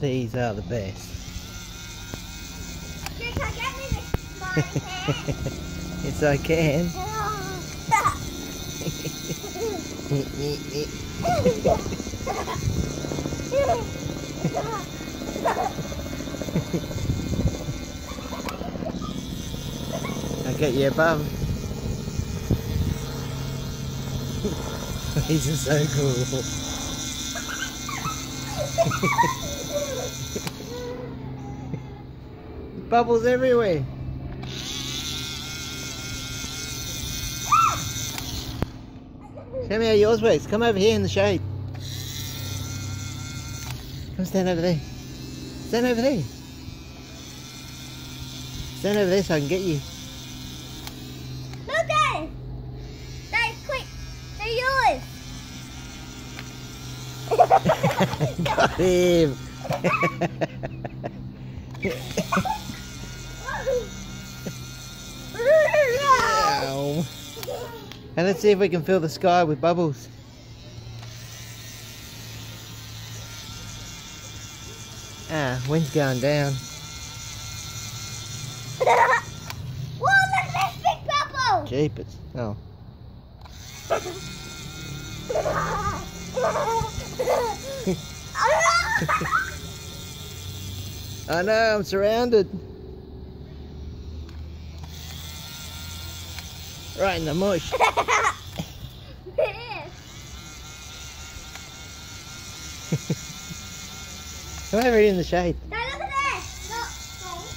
These are the best. You can get me this yes, I can. I'll get you above. These are so cool. Bubbles everywhere. Show me how yours works. Come over here in the shade. Come stand over there. Stand over there. Stand over there so I can get you. Look, Dad. Dad, quick. They're yours. Got him. And let's see if we can fill the sky with bubbles. Ah, wind's going down. Whoa, look at this big bubble. Jeepers. Oh. I know, I'm surrounded. Right in the mush. Come over here in the shade. Look at this. Look, don't.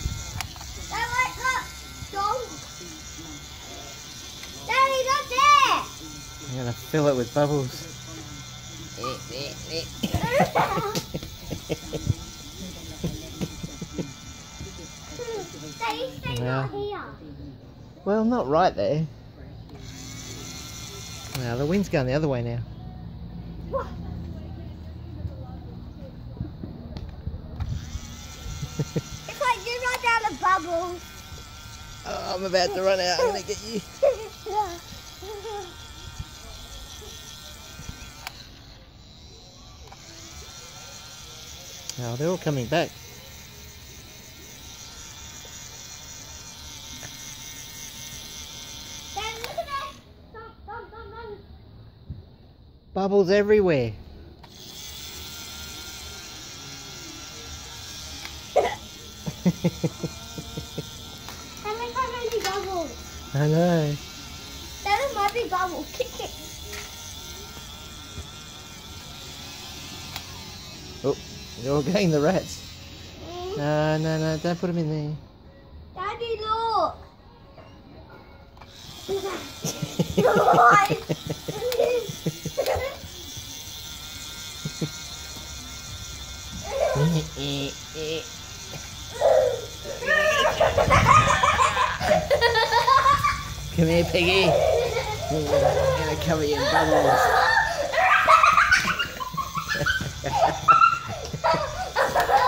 Look, look. Don't. Daddy, there. I'm gonna fill it with bubbles. Daddy, stay Yeah. right here. Well, not right there. Now the wind's going the other way now. It's like you run down the bubbles. Oh, I'm about to run out. I'm gonna get you. Oh, they're all coming back. Bubbles everywhere. And look how many bubbles. I know. That is my big bubble. Kick it. Oh, you're all getting the rats. Mm. No, no, no, don't put them in there. Daddy, look. Right. Come here, piggy. I'm gonna cover you in bubbles.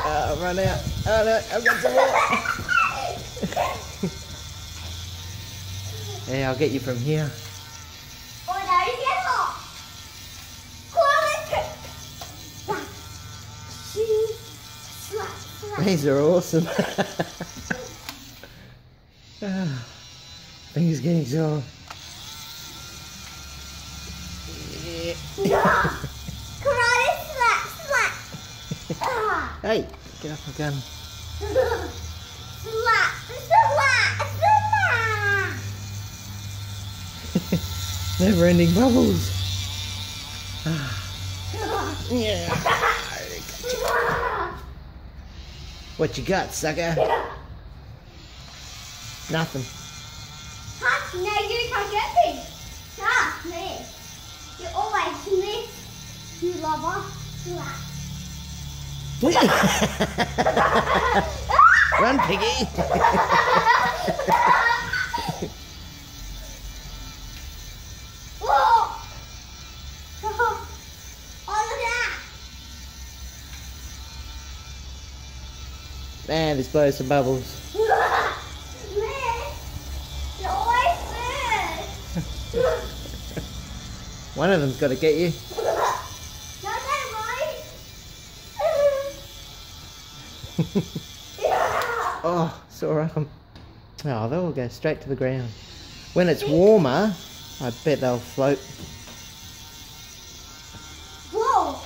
oh, run out. Oh no, I've got some more. yeah, I'll get you from here. These are awesome. Ah, Fingers getting sore. Yeah. Come on, slap, slap. Ah. Hey, get off my gun. Slap, slap, slap. Never ending bubbles. Yeah. What you got, sucker? Nothing. Touch me, you can't get me. Touch me. You always miss. You lover. Slap. Run, piggy. This blows some bubbles. that. Miss. You always miss. One of them's got to get you. No, no, right? oh, sore arm. Oh, they'll all go straight to the ground. When it's warmer, I bet they'll float. Whoa.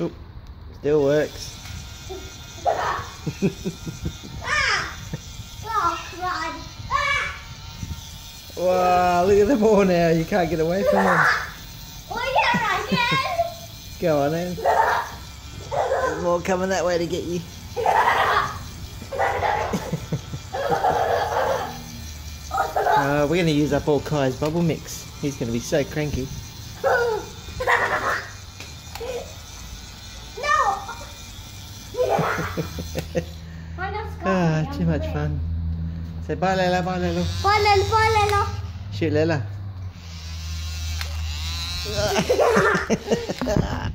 Oop, still works. Wow, look at them all now. You can't get away from them. Go on then. There's more coming that way to get you. Uh, we're going to use up all Kai's bubble mix. He's going to be so cranky. Ah, too much fun. Say bye, Layla. Bye, Layla. Follow, follow. Shoot, Layla.